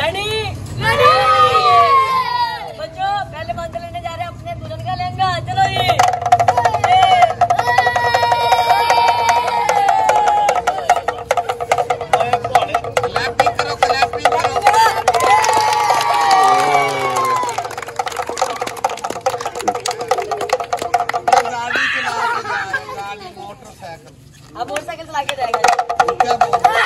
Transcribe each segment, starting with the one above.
Ready बच्चों पहले मंत्र लेने जा रहे हैं अपने दुल्हन का लहंगा। चलो जी। मोटरसाइकिल अब मोटरसाइकिल चला के जाएगा।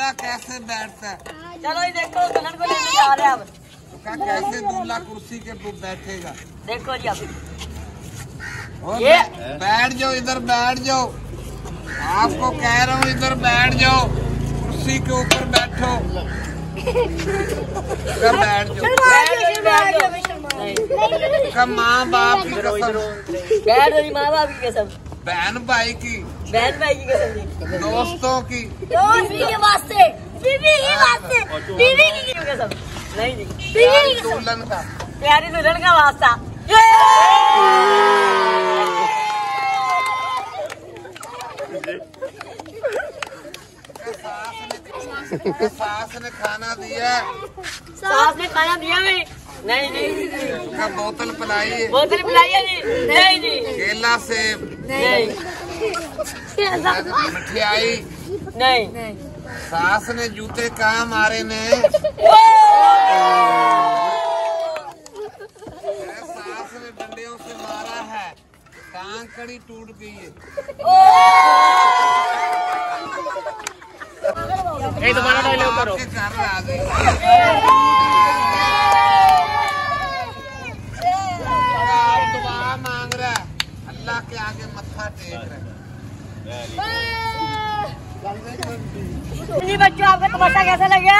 दूल्हा कैसे बैठता है? चलो ये देखो दुल्हन को लेने जा रहे हैं अब। कैसे दूल्हा कुर्सी के ऊपर बैठेगा? देखो जी अब। ये- बैठ जाओ इधर बैठ जाओ। आपको कह रहा हूँ इधर बैठ जाओ। कुर्सी के ऊपर बैठो। इधर बैठ जाओ। माँ बाप की कसम बैठ माँ बाप की कसम बहन भाई की बहन भाई की कसम दोस्तों की। बीवी के वास्ते बीवी के वास्ते बीवी की कसम। नहीं प्यारी दुल्हन का। प्यारी दुल्हन का वास्ता। सास ने खाना दिया। सास ने खाना दिया नहीं नहीं। नहीं बोतल पिलाई। बोतल पिलाई है जी। नहीं। केला सेब। नहीं। मिठाई नहीं। सास ने जूते कहा मारे ने? सास ने डंडियों से मारा है। टांग कड़ी टूट गई है। दोबारा डायलॉग करो। आ गई। के आगे मत्था टेक रहे हैं। बच्चों आपका तमाशा कैसा लगा